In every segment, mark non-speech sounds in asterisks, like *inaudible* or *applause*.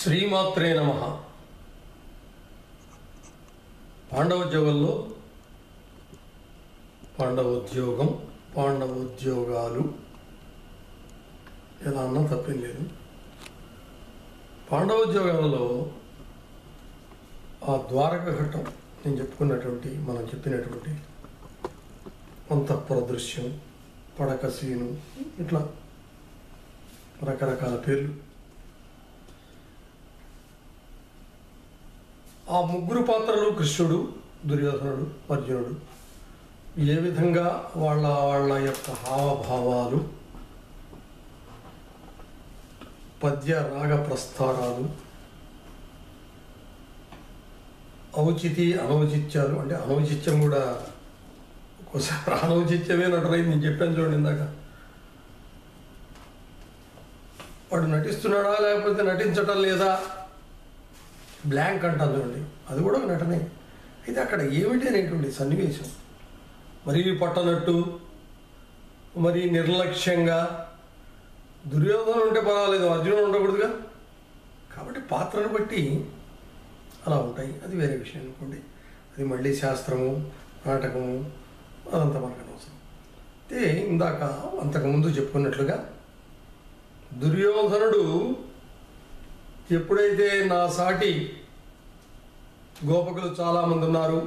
శ్రీమాత్రే నమ. పాండవోద్యోగంలో పాండవోద్యోగం పాండవోద్యోగాలు. ఎలా అన్నా తప్పేం లేదు. పాండవోద్యోగాలలో ఆ ద్వారక ఘట్టం నేను చెప్పుకున్నటువంటి మనం చెప్పినటువంటి అంతఃపుర దృశ్యం పడక సీను ఇట్లా రకరకాల పేర్లు. ఆ ముగ్గురు పాత్రలు కృష్ణుడు దుర్యోధనుడు అర్జునుడు. ఏ విధంగా వాళ్ళ వాళ్ళ యొక్క హావభావాలు పద్య రాగ ప్రస్థానాలు ఔచితి అనౌచిత్యాలు అంటే అనౌచిత్యం కూడా ఒక్కోసారి అనౌచిత్యమే నటరైంది నేను చెప్పాను చూడండి ఇందాక. వాడు నటిస్తున్నాడా లేకపోతే నటించటం లేదా? బ్లాంక్ అంటాను చూడండి. అది కూడా నటనే. అయితే అక్కడ ఏమిటి అనేటువంటి సన్నివేశం? మరీ పట్టనట్టు? మరి నిర్లక్ష్యంగా? దుర్యోధనం ఉంటే పర్వాలేదు అర్జునుడు ఉండకూడదుగా? కాబట్టి పాత్రను బట్టి అలా ఉంటాయి. అది వేరే విషయం అనుకోండి. అది మళ్ళీ శాస్త్రము నాటకము అదంతా మనకు అనవసరం. అయితే ఇందాక అంతకుముందు చెప్పుకున్నట్లుగా దుర్యోధనుడు ఎప్పుడైతే నా సాటి గోపకులు చాలామంది ఉన్నారు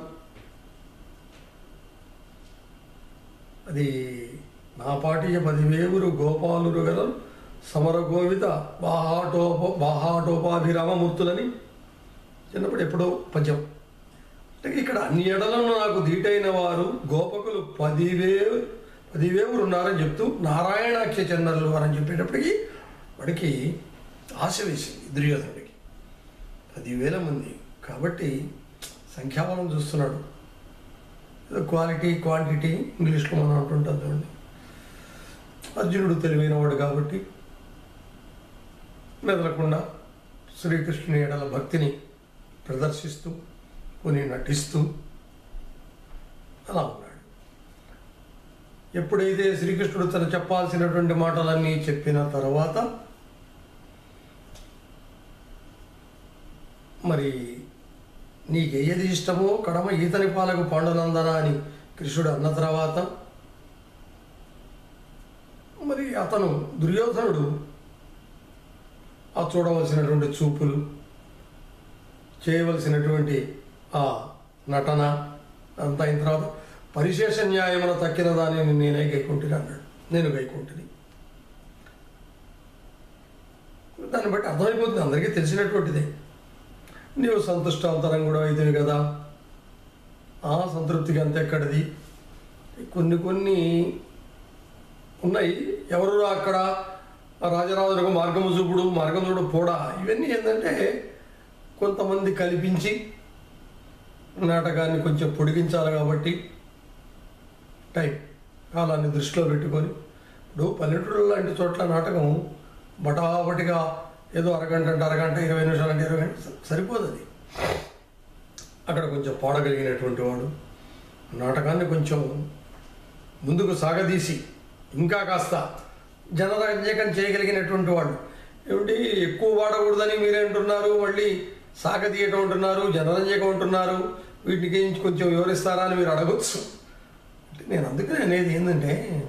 అది నా పాటియ పదివేవురు గోపాలురు గలరు సమరగోవిత బాహాటోప బాహాటోపాభిరామమూర్తులని చిన్నప్పుడు ఎప్పుడో పద్యం అంటే ఇక్కడ అన్ని ఎడలను నాకు ధీటైన వారు గోపకులు పదివే పదివేవురు ఉన్నారని చెప్తూ నారాయణాక్ష చంద్రులు వారని చెప్పేటప్పటికీ వాడికి ఆశ వేసింది దుర్యోధనుడికి పదివేల మంది. కాబట్టి సంఖ్యాబలం చూస్తున్నాడు. క్వాలిటీ క్వాంటిటీ ఇంగ్లీష్లో మనం అంటుంటాం చూడండి. అర్జునుడు తెలివైన వాడు కాబట్టి మెదలకుండా శ్రీకృష్ణుని ఎడల భక్తిని ప్రదర్శిస్తూ కొని నటిస్తూ అలా ఉన్నాడు. ఎప్పుడైతే శ్రీకృష్ణుడు తను చెప్పాల్సినటువంటి మాటలన్నీ చెప్పిన తర్వాత మరి నీకు ఏది ఇష్టమో కడమ ఈతని పాలకు పాండునందన అని కృష్ణుడు అన్న తర్వాత మరి అతను దుర్యోధనుడు. ఆ చూడవలసినటువంటి చూపులు చేయవలసినటువంటి ఆ నటన అంతా అయిన తర్వాత పరిశేష న్యాయమున తక్కిన దానిని నేనే గైకుంటుని అన్నాడు. నేను గైకుంటుని. దాన్ని బట్టి అర్థమైపోతుంది. అందరికీ తెలిసినటువంటిదే. నీవు సంతుష్టాంతరం కూడా అవుతుంది కదా. ఆ సంతృప్తికి అంత ఎక్కడిది? కొన్ని కొన్ని ఉన్నాయి. ఎవరు అక్కడ? రాజరాజులకు మార్గము చూపుడు మార్గం చూడు పోడా? ఇవన్నీ ఏంటంటే కొంతమంది కల్పించి నాటకాన్ని కొంచెం పొడిగించాలి కాబట్టి టైం కాలాన్ని దృష్టిలో పెట్టుకొని. ఇప్పుడు పల్లెటూరు లాంటి చోట్ల నాటకం బటాబటిగా ఏదో అరగంట అంటే అరగంట ఇరవై నిమిషాలు అంటే ఇరవై గంటలు సరిపోదు అది. అక్కడ కొంచెం పాడగలిగినటువంటి వాడు. నాటకాన్ని కొంచెం ముందుకు సాగదీసి ఇంకా కాస్త జనరంజకం చేయగలిగినటువంటి వాడు. ఏమిటి ఎక్కువ వాడకూడదని మీరేంటున్నారు? మళ్ళీ సాగదీయటం ఉంటున్నారు జనరంజకం అంటున్నారు. వీటికి కొంచెం వివరిస్తారా అని మీరు అడగచ్చు. అంటే నేను అందుకనే అనేది ఏంటంటే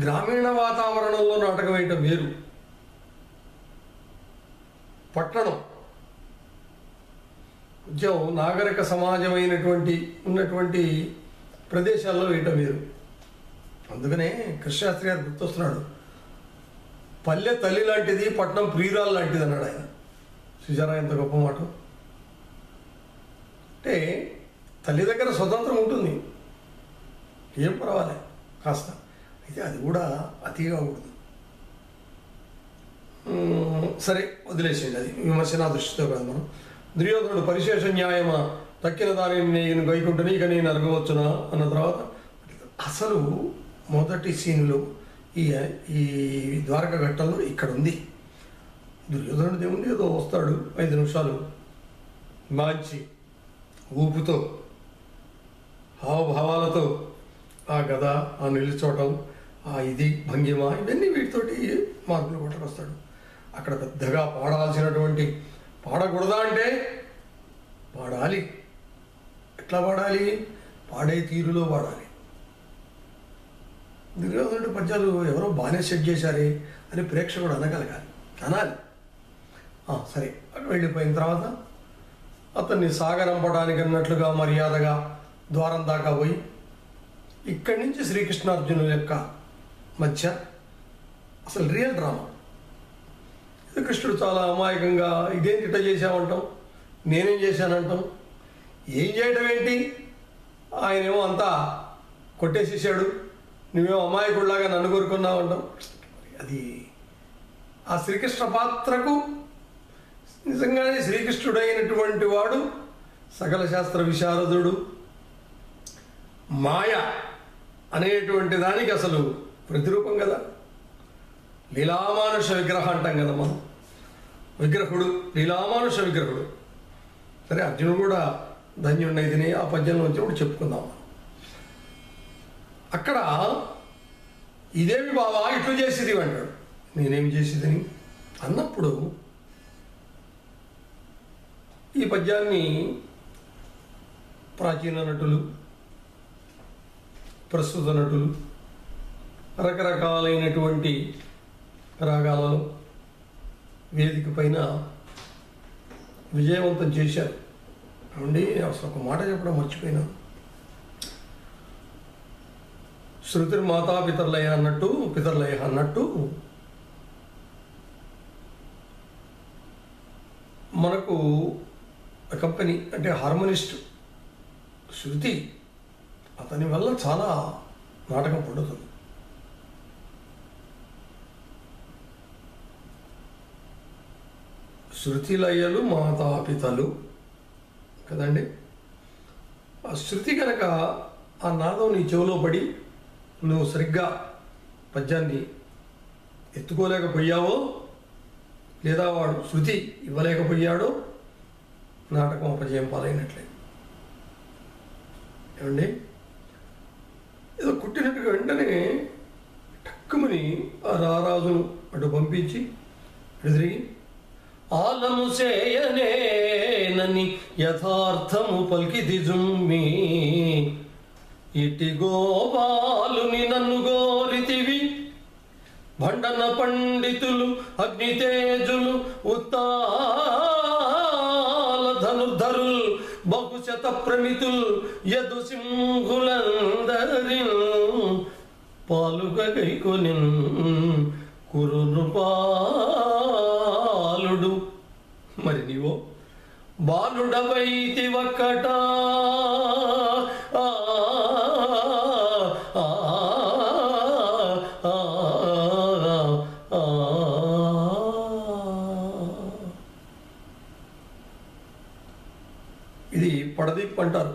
గ్రామీణ వాతావరణంలో నాటకం వేయటం వేరు. పట్టణం. కొంచెం నాగరిక సమాజమైనటువంటి ఉన్నటువంటి ప్రదేశాల్లో వేయటం వేరు. అందుకనే కృష్ణశాస్త్రి గారు గుర్తొస్తున్నాడు. పల్లె తల్లి లాంటిది పట్నం ప్రియురాలు లాంటిది అన్నాడు ఆయన. చూసారా ఎంత గొప్ప మాట. అంటే తల్లి దగ్గర స్వతంత్రం ఉంటుంది. ఏం పర్వాలే కాస్త. అది కూడా అతిగా కాకూడదు సరే వదిలేసేయండి. అది విమర్శనా దృష్టితో కాదు మనం. దుర్యోధనుడు పరిశేష న్యాయమా? తక్కిన దానిని నేను గైకుంటుని ఇక నేను అరగవచ్చునా? అన్న తర్వాత అసలు మొదటి సీన్లో ఈ ఈ ద్వారక ఘట్టంలో ఇక్కడ ఉంది దుర్యోధనుడు దేవుడి ఏదో వస్తాడు ఐదు నిమిషాలు. మంచి ఊపుతో హావభావాలతో ఆ గద ఆ నిలుచోవటం ఇది భంగిమ ఇవన్నీ వీటితోటి మార్పులు కొట్టకొస్తాడు అక్కడ పెద్దగా పాడాల్సినటువంటి పాడకూడదా అంటే పాడాలి. ఎట్లా పాడాలి? పాడే తీరులో పాడాలి. దుర్యోధనుడి పద్యాలు ఎవరో బాగానే సెట్ చేశారే అని ప్రేక్షకుడు అనగలగాలి. అనాలి. సరే. అటు వెళ్ళిపోయిన తర్వాత అతన్ని సాగరంపడానికి అన్నట్లుగా మర్యాదగా ద్వారం దాకా పోయి ఇక్కడి నుంచి శ్రీకృష్ణార్జునుల యొక్క మధ్య అసలు రియల్ డ్రామా. కృష్ణుడు చాలా అమాయకంగా ఇదేం ఇట్లా చేశామంటాం నేనేం చేశానంటాం? ఏం చేయడం ఏంటి? ఆయనేమో అంతా కొట్టేసేసాడు. నువ్వేమో అమాయకుడిలాగా నన్ను కోరుకున్నావంటాం. అది ఆ శ్రీకృష్ణ పాత్రకు నిజంగానే శ్రీకృష్ణుడైనటువంటి వాడు సకల శాస్త్ర విశారదుడు. మాయ అనేటువంటి దానికి అసలు ప్రతిరూపం కదా? లీలామానుష విగ్రహం అంటాం కదా మనం. విగ్రహుడు లీలామానుష విగ్రహుడు. సరే అర్జునుడు కూడా ధన్యుడినైతిని ఆ పద్యంలో వచ్చినప్పుడు చెప్పుకుందాం అక్కడ ఇదేమి బావా? ఇట్లు చేసేది అంటాడు. నేనేం చేసేదని? అన్నప్పుడు ఈ పద్యాన్ని ప్రాచీన నటులు ప్రస్తుత నటులు రకరకాలైనటువంటి రాగాలలో వేదిక పైన విజయవంతం చేశారు. అండి అసలు ఒక మాట చెప్పడం మర్చిపోయినా. శృతిర్ మాతా పితర్లయ అన్నట్టు పితర్లయ అన్నట్టు మనకు కంపెనీ అంటే హార్మోనిస్ట్ శృతి అతని వల్ల చాలా నాటకం పడుతుంది. శృతిలయలు మాతాపితలు. కదండి? ఆ శృతి కనుక ఆ నాదం నీ చెవిలో పడి నువ్వు సరిగ్గా పద్యాన్ని ఎత్తుకోలేకపోయావో లేదా వాడు శృతి ఇవ్వలేకపోయాడో నాటకం అపజయం పాలైనట్లే. ఏమండి? ఏదో కుట్టినట్టుగా వెంటనే టక్కుమని ఆ రారాజును అటు పంపించి ఎదిరిగి ఆలము చేయనేనని యథార్థము పలికిది జుమ్మి. ఇటి గోపాలుని నన్ను గోరితివి. భండన పండితులు అగ్నితేజులు ఉత్తాల ధనుర్ధరుల్ బహుశత ప్రమితుల్ యదు సింహులందరి పాలుగైకొని కురును పాలుడు మరి నీవో బాలుడవైతి ఒక్కట ఇది పడదీప్ అంటారు.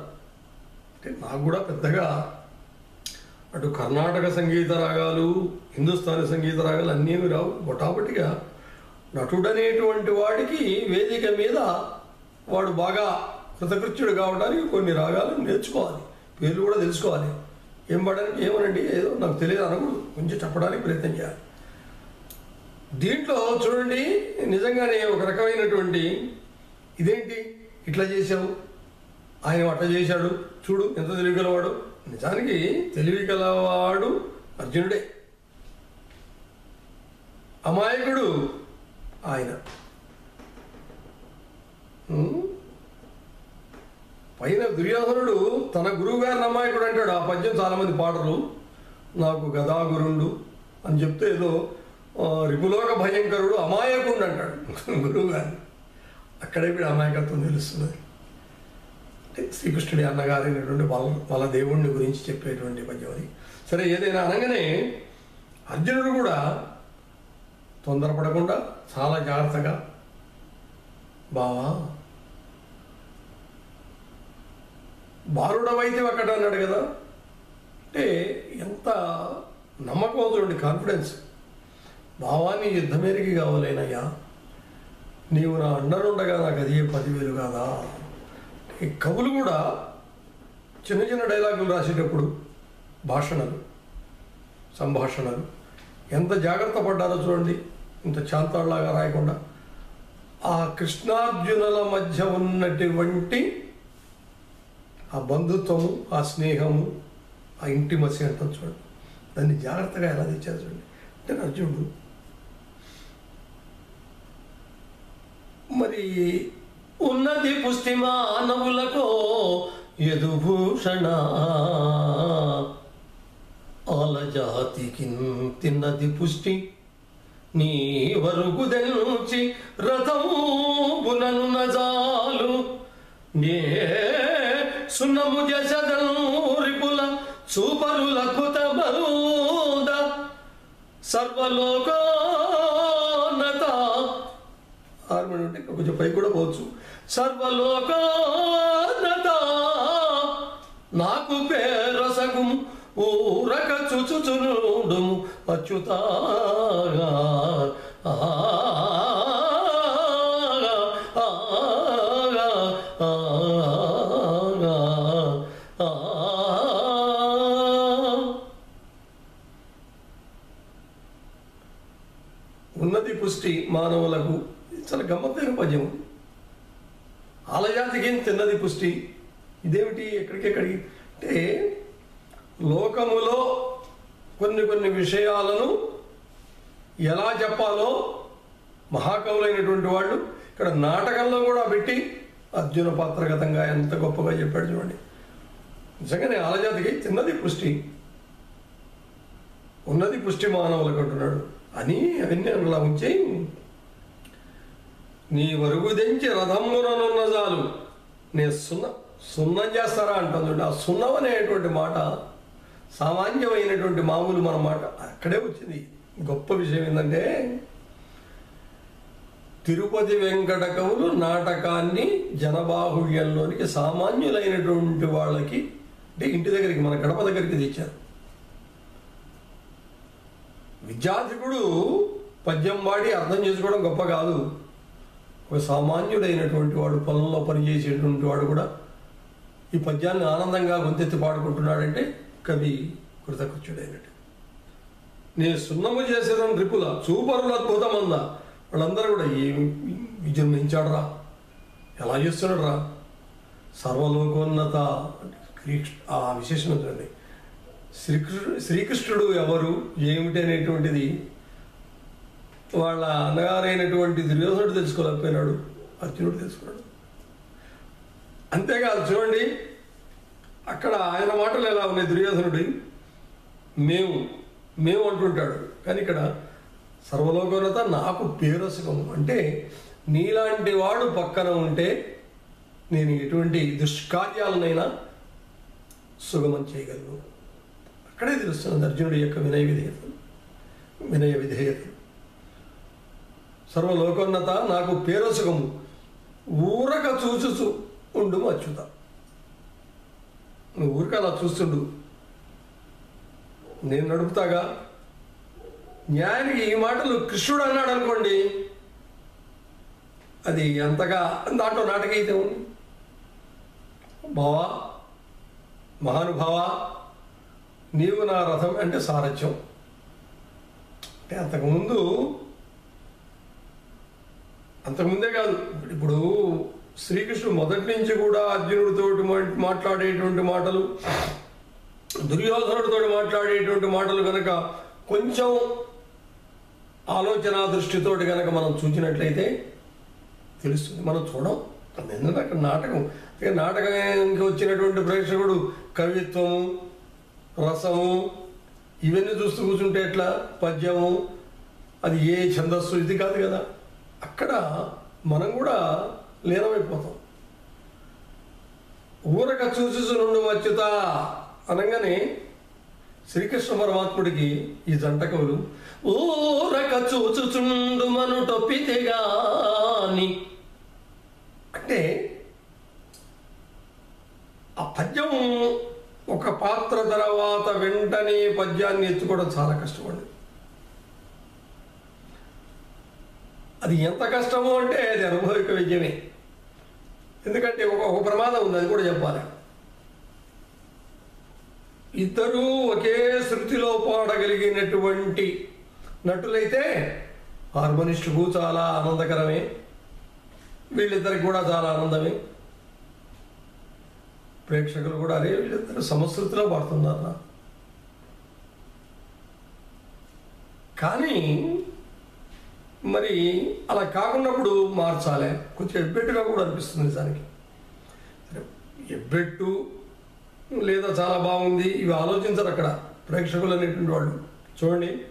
అంటే నాకు కూడా పెద్దగా అటు కర్ణాటక సంగీత రాగాలు హిందుస్థానీ సంగీత రాగాలు అన్నీ రావు. బొటాబొటిగా నటుడనేటువంటి వాడికి వేదిక మీద వాడు బాగా కృతకృత్యుడు కావడానికి కొన్ని రాగాలు నేర్చుకోవాలి పేర్లు కూడా తెలుసుకోవాలి. ఏం పడడానికి ఏమనండి? ఏదో నాకు తెలియదు అనకూడదు. కొంచెం చెప్పడానికి ప్రయత్నం చేయాలి. దీంట్లో చూడండి నిజంగానే ఒక రకమైనటువంటి ఇదేంటి? ఇట్లా చేసావు ఆయన అట్లా చేశాడు. చూడు ఎంత తెలివి గలవాడు నిజానికి తెలివి గలవాడు అర్జునుడే. అమాయకుడు ఆయన. పైన దుర్యోధనుడు తన గురువుగారిని అమాయకుడు అంటాడు. ఆ పద్యం చాలామంది పాటలు నాకు గదాగురుండు అని చెప్తే ఏదో రిపులోక భయంకరుడు అమాయకుడు అంటాడు *laughs* గురువు అక్కడే వీడు అమాయకత్వం తెలుస్తున్నది శ్రీకృష్ణుడి అన్నగారైనటువంటి వాళ్ళ వాళ్ళ దేవుణ్ణి గురించి చెప్పేటువంటి పద్యం అది. సరే ఏదైనా అనగానే అర్జునుడు కూడా తొందరపడకుండా చాలా జాగ్రత్తగా బావా బాలుడవైతే అక్కడ అన్నాడు కదా. అంటే ఎంత నమ్మకం చూడండి కాన్ఫిడెన్స్ భావాన్ని యుద్ధమేరికి కావాలేనయ్యా. నీవు నా అండనుండగా నాకు అది పదివేలు కాదా? ఈ కవులు కూడా చిన్న చిన్న డైలాగులు రాసేటప్పుడు భాషణలు సంభాషణలు ఎంత జాగ్రత్త పడ్డారో చూడండి ఇంత చాంతాళ్ళాగా రాయకుండా. ఆ కృష్ణార్జునుల మధ్య ఉన్నటువంటి ఆ బంధుత్వము ఆ స్నేహము ఆ ఇంటిమసి అంటాం చూడండి. దాన్ని జాగ్రత్తగా ఎలా తెచ్చారు చూడండి. అంటే అర్జునుడు మరి ఉన్నది పుష్టి మానవులకు యదుభూషణ ఆలజాతికి తిన్నది పుష్టి నీ వరకు దెంచి బునను నజాలు నే సున్నము జసదూరిపుల సూపరుల కుత బరుద సర్వలోకోన్నత హార్మోని ఉంటే కొంచెం పై కూడా పోవచ్చు. సర్వలోకోన్నత నాకు పేరసగు ఊరక చుచుచునుడు అచ్యుతాగా. గమ్మత్తైన పద్యం ఆలయాతికి తిన్నది పుష్టి? ఇదేమిటి? ఎక్కడికెక్కడికి? అంటే లోకములో కొన్ని కొన్ని విషయాలను ఎలా చెప్పాలో మహాకవులైనటువంటి వాళ్ళు ఇక్కడ నాటకంలో కూడా పెట్టి అర్జున పాత్రగతంగా ఎంత గొప్పగా చెప్పాడు చూడండి. నిజంగానే ఆలజాతికి చిన్నది పుష్టి. ఉన్నది పుష్టి మానవులకు అంటున్నాడు. అని అవన్నీ అలా ఉంచి నీ వరుగు దించి రథముననున్న చాలు. నే సున్న సున్నం చేస్తారా అంటుంది ఆ సున్నం అనేటువంటి మాట సామాన్యమైనటువంటి మామూలు మన మాట అక్కడే వచ్చింది. గొప్ప విషయం ఏంటంటే తిరుపతి వెంకట కవులు నాటకాన్ని జనబాహుళ్యంలోనికి సామాన్యులైనటువంటి వాళ్ళకి అంటే ఇంటి దగ్గరికి మన గడప దగ్గరికి తెచ్చారు. విద్యార్థికుడు పద్యం వాడి అర్థం చేసుకోవడం గొప్ప కాదు. ఒక సామాన్యుడైనటువంటి వాడు పొలంలో పనిచేసేటువంటి వాడు కూడా ఈ పద్యాన్ని ఆనందంగా గొంతెత్తి పాడుకుంటున్నాడంటే కవి కృతకృత్యుడైనట్టు. నేను సున్నము చేసేదని రిపుల చూపరుల అద్భుతమంద వాళ్ళందరూ కూడా ఏమి విజృంభించాడరా? ఎలా చేస్తున్నాడు రా సర్వలోకోన్నత ఆ విశేషం చూడండి. శ్రీకృష్ణుడు శ్రీకృష్ణుడు ఎవరు ఏమిటి అనేటువంటిది వాళ్ళ అన్నగారైనటువంటి దుర్యోధనుడు తెలుసుకోలేకపోయినాడు. అర్జునుడు తెలుసుకున్నాడు. అంతేకాదు చూడండి అక్కడ ఆయన మాటలు ఎలా ఉన్నాయి దుర్యోధనుడి? మేము మేము అంటుంటాడు. కానీ ఇక్కడ సర్వలోకోన్నత నాకు పేరసకం అంటే నీలాంటి వాడు పక్కన ఉంటే నేను ఎటువంటి దుష్కార్యాలనైనా సుగమం చేయగలను. అక్కడే తెలుస్తున్నది అర్జునుడి యొక్క వినయ విధేయత. వినయ విధేయత. సర్వలోకోన్నత నాకు పేరసుకము ఊరక చూచుచు ఉండు అచ్యుత. నువ్వు ఊరిక అలా చూస్తుండు. నేను నడుపుతాగా? న్యాయానికి ఈ మాటలు కృష్ణుడు అన్నాడు అనుకోండి అది ఎంతగా దాంట్లో నాటకైతే ఉంది బావా మహానుభావ నీవు నా రథం అంటే సారథ్యం. అంటే అంతకుముందు అంతకుముందే కాదు. ఇప్పుడు శ్రీకృష్ణుడు మొదటి నుంచి కూడా అర్జునుడితో మాట్లాడేటువంటి మాటలు దుర్యోధనుడితో మాట్లాడేటువంటి మాటలు కనుక కొంచెం ఆలోచన దృష్టితోటి కనుక మనం చూసినట్లయితే తెలుస్తుంది. మనం చూడం. ఎందుకంటే అక్కడ నాటకం. ఇక నాటకానికి వచ్చినటువంటి ప్రేక్షకుడు కవిత్వము రసము ఇవన్నీ చూస్తూ కూర్చుంటే ఎట్లా? పద్యము అది ఏ ఛందస్సు? ఇది కాదు కదా. అక్కడ మనం కూడా లీనమైపోతాం. ఊరక చూసి నుండి వచ్చుత అనగానే శ్రీకృష్ణ పరమాత్ముడికి ఈ జంట కవులు ఊరక చూచుచుండు మను టొప్పితేగాని అంటే ఆ పద్యం ఒక పాత్ర తర్వాత వెంటనే పద్యాన్ని ఎత్తుకోవడం చాలా కష్టపడింది అది ఎంత కష్టమో అంటే అది అనుభవిక విజయమే ఎందుకంటే ఒక ఒక ప్రమాదం ఉంది అది కూడా చెప్పాలి. ఇద్దరూ ఒకే శృతిలో పాడగలిగినటువంటి నటులైతే హార్మోనిస్టుకు చాలా ఆనందకరమే వీళ్ళిద్దరికి కూడా చాలా ఆనందమే. ప్రేక్షకులు కూడా అరే వీళ్ళిద్దరు సంస్కృతిలో పాడుతున్నారా. కానీ మరి అలా కాకున్నప్పుడు మార్చాలి. కొంచెం ఎబ్బెట్టుగా కూడా అనిపిస్తుంది నిజానికి. ఎబ్బెట్టు లేదా చాలా బాగుంది. ఇవి ఆలోచించరు అక్కడ ప్రేక్షకులు అనేటువంటి వాళ్ళు. చూడండి.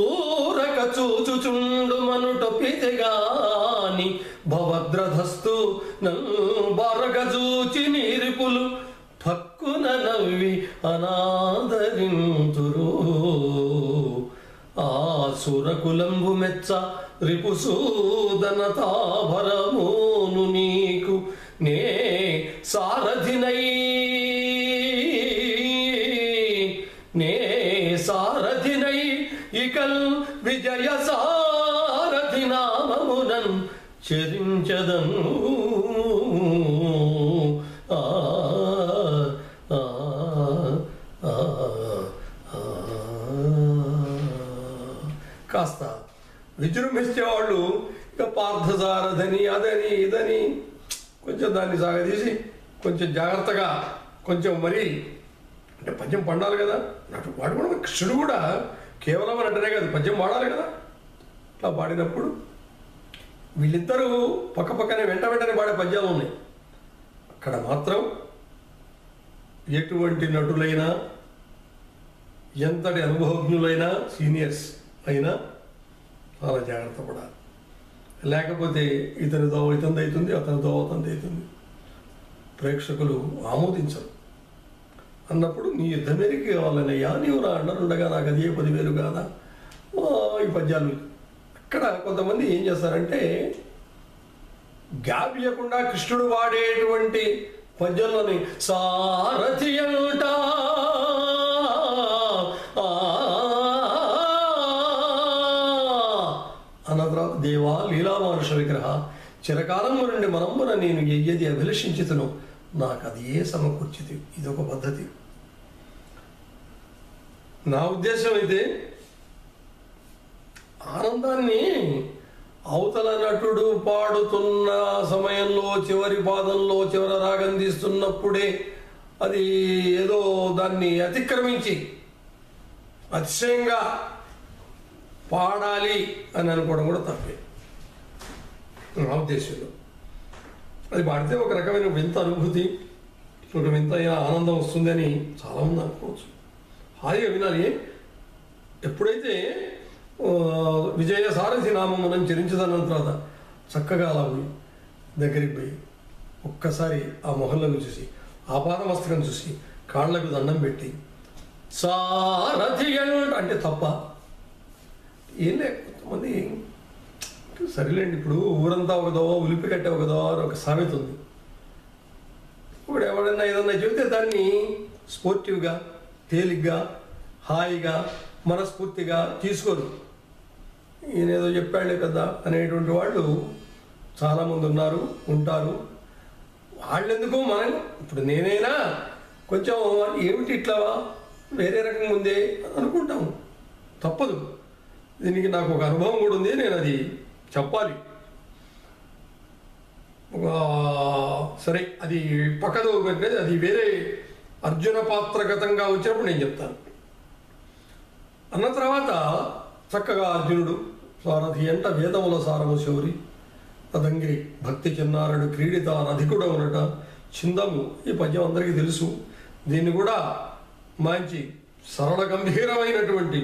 ఊరక చూచుచుండు మనుటొప్పితే గాని భవద్రధస్తు బరగ చూచి నీరిపులు పక్కున నవ్వి అనాదరింతురు. ఆ సురకులంబు మెచ్చ రిపుసూదన తాభరమోను నీకు నే సారథి విజృంభించేవాళ్ళు ఇక పార్థసారథని అదని ఇదని. కొంచెం దాన్ని సాగదీసి కొంచెం జాగ్రత్తగా కొంచెం మరి అంటే పద్యం పండాలి కదా. నటు వాడు కూడా కృష్ణుడు కూడా కేవలం అని అంటేనే కాదు పద్యం వాడాలి కదా. అట్లా పాడినప్పుడు వీళ్ళిద్దరూ పక్క పక్కనే వెంట వెంటనే పాడే పద్యాలు ఉన్నాయి. అక్కడ మాత్రం ఎటువంటి నటులైనా ఎంతటి అనుభవజ్ఞులైనా సీనియర్స్ అయినా చాలా జాగ్రత్త పడాలి. లేకపోతే ఇతని దోవ ఇతంది అవుతుంది అతని దోవ అతంది అవుతుంది. ప్రేక్షకులు ఆమోదించరు. అన్నప్పుడు నీ యుద్ధమేరికి కావాలనయ్యా నీవు నా అండనుండగా నాకు అదే పదివేలు కాదా? ఈ పద్యాలు అక్కడ కొంతమంది ఏం చేస్తారంటే గ్యాప్ లేకుండా కృష్ణుడు వాడేటువంటి పద్యంలోని సారథి అంటా విగ్రహ చిరకాలం నుండి మనమ్మున నేను ఎయ్యది అభిలషించుతును నాకు అది ఏ సమకూర్చిది ఇదొక పద్ధతి. నా ఉద్దేశం అయితే ఆనందాన్ని అవతల నటుడు పాడుతున్న సమయంలో చివరి పాదంలో చివరి రాగం తీస్తున్నప్పుడే అది ఏదో దాన్ని అతిక్రమించి అతిశయంగా పాడాలి అని అనుకోవడం కూడా తప్పే. నా ఉద్దేశంలో అది పాడితే ఒక రకమైన వింత అనుభూతి ఒక వింతైన ఆనందం వస్తుందని చాలామంది అనుకోవచ్చు. హాయిగా వినాలి. ఎప్పుడైతే విజయ సారథి నామం మనం చరించదన్న తర్వాత చక్కగా అలా పోయి దగ్గరికి పోయి ఒక్కసారి ఆ మొహల్లను చూసి ఆపాదమస్తకం చూసి కాళ్ళకు దండం పెట్టి సారథి అంటే తప్ప ఏం లేక కొంతమంది సరేలేండి ఇప్పుడు ఊరంతా ఒకదో ఉలిపి కట్టే ఒకదో అని ఒక సామెత ఉంది. ఇప్పుడు ఎవడన్నా ఏదన్నా చెబితే దాన్ని స్పోర్టివ్గా తేలిగ్గా హాయిగా మనస్ఫూర్తిగా తీసుకోరు. ఈయనేదో చెప్పాడు చెప్పాడే కదా అనేటువంటి వాళ్ళు చాలామంది ఉన్నారు ఉంటారు. వాళ్ళెందుకు మనం ఇప్పుడు నేనైనా కొంచెం ఏమిటి ఇట్లా వేరే రకంగా ఉందే అనుకుంటాము. తప్పదు. దీనికి నాకు ఒక అనుభవం కూడా ఉంది. నేను అది చెప్పాలి. ఒక సరే అది పక్కదో పెట్టినది అది వేరే అర్జున పాత్రగతంగా వచ్చినప్పుడు నేను చెప్తాను. అన్న తర్వాత చక్కగా అర్జునుడు సారథి అంట వేదముల సారము శౌరి తదంగిరి భక్తి చిన్నారుడు క్రీడిత నధికుడు ఉన్నట చిందము ఈ పద్యం అందరికీ తెలుసు. దీన్ని కూడా మంచి సరళ గంభీరమైనటువంటి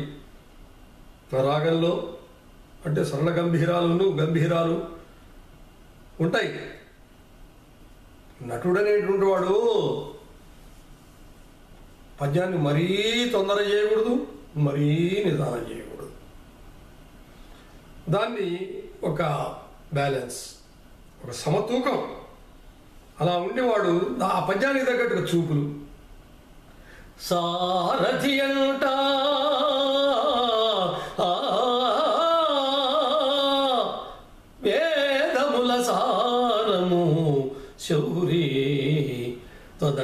రాగంలో అంటే సరళ గంభీరాలను గంభీరాలు ఉంటాయి. నటుడనేటువంటి వాడు పద్యాన్ని మరీ తొందర చేయకూడదు మరీ నిదానం చేయకూడదు. దాన్ని ఒక బ్యాలెన్స్ ఒక సమతూకం. అలా ఉండేవాడు ఆ పద్యానికి తగ్గట్టుగా చూపులు. సారథి అంట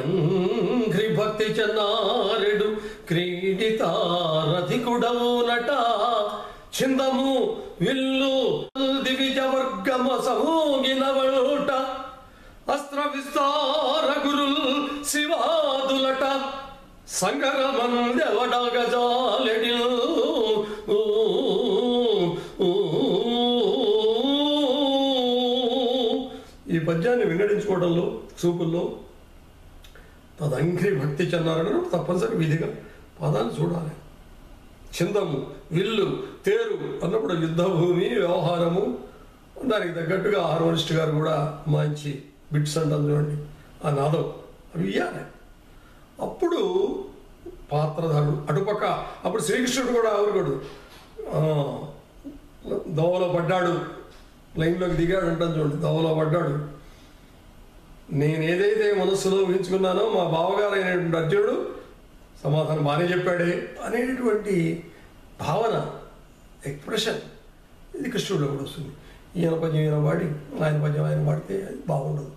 తదంఘ్రి భక్తి చన్నారెడు క్రీడితారథికుడవునట చిందము విల్లు దివిజ వర్గమ సమూగినవట అస్త్ర విస్తార గురుల్ శివాదులట సంగరమందెవడగజాలెడి ఈ పద్యాన్ని వింగడించుకోవడంలో చూపుల్లో తదంగ్రి భక్తి చెందాలను తప్పనిసరి విధిగా పదాన్ని చూడాలి. చిందము విల్లు తేరు అన్నప్పుడు యుద్ధభూమి వ్యవహారము దానికి తగ్గట్టుగా హార్మోనిస్ట్ గారు కూడా మంచి బిట్స్ అంటాం చూడండి. ఆ నాదం అవి ఇయ్యాలి. అప్పుడు పాత్రధారుడు అటుపక్క అప్పుడు శ్రీకృష్ణుడు కూడా ఆవురుగడు దోవలో పడ్డాడు లైన్లోకి దిగాడు అంటాను చూడండి దోవలో పడ్డాడు. నేను ఏదైతే మనస్సులో ఊహించుకున్నానో మా బావగారు అయినటువంటి అర్జునుడు సమాధానం బాగానే చెప్పాడే అనేటటువంటి భావన ఎక్స్ప్రెషన్ ఇది కృష్ణుడిలో కూడా వస్తుంది. ఈయన పద్యం ఈయన వాడి ఆయన పద్యం ఆయన వాడితే అది బాగుండదు.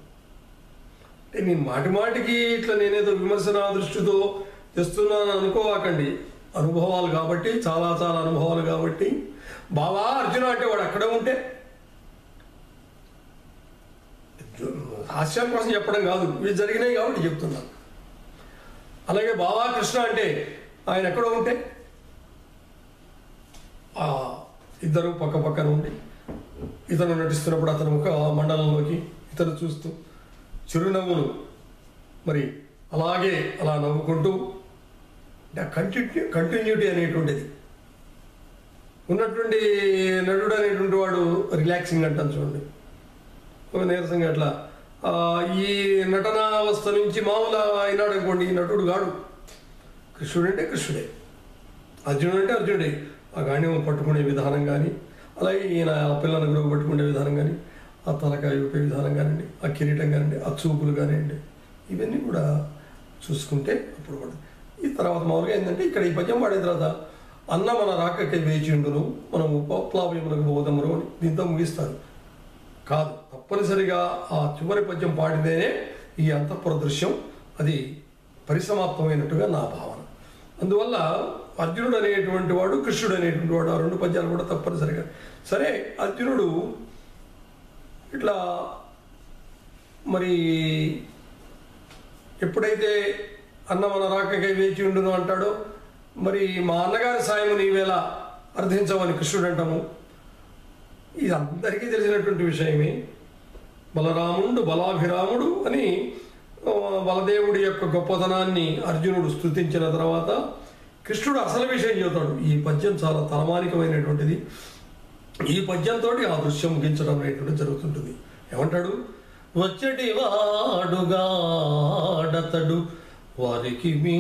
అంటే నేను మాటి మాటికి ఇట్లా నేనేదో విమర్శన దృష్టితో తెస్తున్నాను అనుకోవాకండి. అనుభవాలు కాబట్టి చాలా చాలా అనుభవాలు కాబట్టి. బావా అర్జున అంటే వాడు అక్కడే ఉంటే? హాస్యం కోసం చెప్పడం కాదు. ఇవి జరిగినాయి కాబట్టి చెప్తున్నాను అలాగే బావా కృష్ణ అంటే ఆయన ఎక్కడో ఉంటే ఇద్దరు పక్క పక్కన ఉండి ఇతను నటిస్తున్నప్పుడు అతను ముఖ మండలంలోకి ఇతను చూస్తూ చిరునవ్వులు మరి అలాగే అలా నవ్వుకుంటూ కంటిన్యూ కంటిన్యూటీ అనేటువంటిది. ఉన్నటువంటి నటుడు అనేటువంటి వాడు రిలాక్సింగ్ అంటాను చూడండి. నీరసంగా అట్లా ఈ నటనావస్థ నుంచి మామూలు అయినాడు అనుకోండి ఈ నటుడు గాడు. కృష్ణుడు అంటే కృష్ణుడే. అర్జునుడు అంటే అర్జునుడే. ఆ గాంధీవం పట్టుకునే విధానం కానీ అలాగే ఈయన ఆ పిల్లల గురువు పట్టుకునే విధానం కానీ ఆ తలకాయ ఊపే విధానం కానివ్వండి ఆ కిరీటం కానివ్వండి ఆ చూపులు కానివ్వండి ఇవన్నీ కూడా చూసుకుంటే అప్పుడు కూడా. ఈ తర్వాత మామూలుగా ఏంటంటే ఇక్కడ ఈ పద్యం పాడిన తర్వాత అన్న మన రాకకి వేచిండును మనం ఉపప్లావ్యములకు బోధమురు అని దీంతో ముగిస్తారు. కాదు తప్పనిసరిగా ఆ చివరి పద్యం పాడితేనే ఈ అంతఃపుర దృశ్యం అది పరిసమాప్తమైనట్టుగా నా భావన. అందువల్ల అర్జునుడు అనేటువంటి వాడు కృష్ణుడు అనేటువంటి వాడు ఆ రెండు పద్యాలు కూడా తప్పనిసరిగా. సరే అర్జునుడు ఇట్లా మరి ఎప్పుడైతే అన్న మన రాకకై వేచి ఉండును అంటాడో మరి మా అన్నగారి సాయం నీవేలా అర్థించమని కృష్ణుడు అంటాము. ఇది అందరికీ తెలిసినటువంటి విషయమే. బలరాముడు బలాభిరాముడు అని బలదేవుడి యొక్క గొప్పతనాన్ని అర్జునుడు స్తుతించిన తర్వాత కృష్ణుడు అసలు విషయం చెబుతాడు. ఈ పద్యం చాలా తలమానికమైనటువంటిది. ఈ పద్యంతో ఆ దృశ్యం ముగించడం అనేటువంటి జరుగుతుంటుంది. ఏమంటాడు? వచ్చటి వాడుగాడతడు వారికి మీ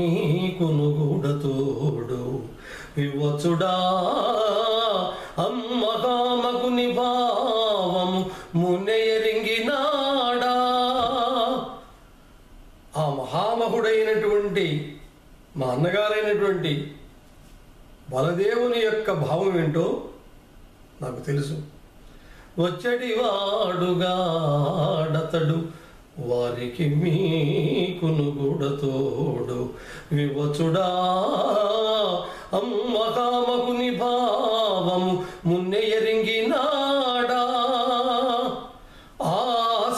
కొనుగూడతోడు వివచుడా అమ్మకామకు భావము మునెయరింగినాడా ఆ మహామహుడైనటువంటి మా అన్నగారైనటువంటి బలదేవుని యొక్క భావం ఏంటో నాకు తెలుసు. వచ్చడి వాడుగాడతడు వారికి మీకును గుడతోడు వివచుడా. అమ్మకామకుని భావము మున్నెయరింగినాడా ఆ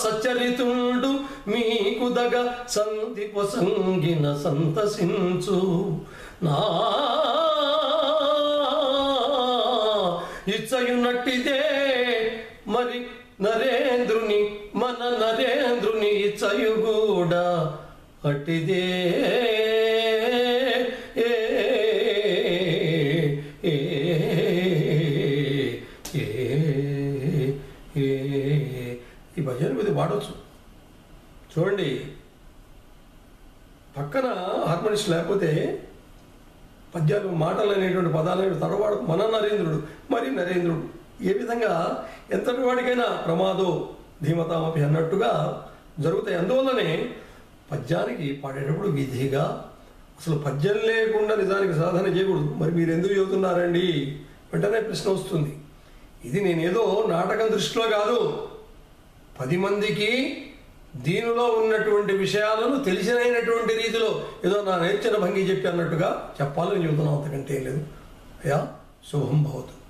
సచ్చరితుండు మీకు దగ సంధి పొసంగిన సంతసించు. నా ఇచ్చయున్నట్టిదే మరి నరేంద్రుని మన నరేంద్రు ఇచ్చయు కూడా ఏ, ఏ, ఏ, ఈ భజన మీద పాడవచ్చు చూడండి పక్కన హార్మోనిస్ట్ లేకపోతే పద్యాలు మాటలు అనేటువంటి పదాలు తడవాడు మన నరేంద్రుడు మరి నరేంద్రుడు. ఏ విధంగా ఎంతటి వాడికైనా ప్రమాదో ధీమతామపి అన్నట్టుగా జరుగుతాయి. అందువల్లనే పద్యానికి పాడేటప్పుడు విధిగా అసలు పద్యం లేకుండా నిజానికి సాధన చేయకూడదు. మరి మీరు ఎందుకు చెబుతున్నారండి? వెంటనే ప్రశ్న వస్తుంది. ఇది నేనేదో నాటకం దృష్టిలో కాదు. పది మందికి దీనిలో ఉన్నటువంటి విషయాలను తెలిసినైనటువంటి రీతిలో ఏదో నా నేర్చిన భంగి చెప్పి అన్నట్టుగా చెప్పాలని చెబుతున్నాం. అంతకంటే లేదు. అయ్యా శుభం భవతు.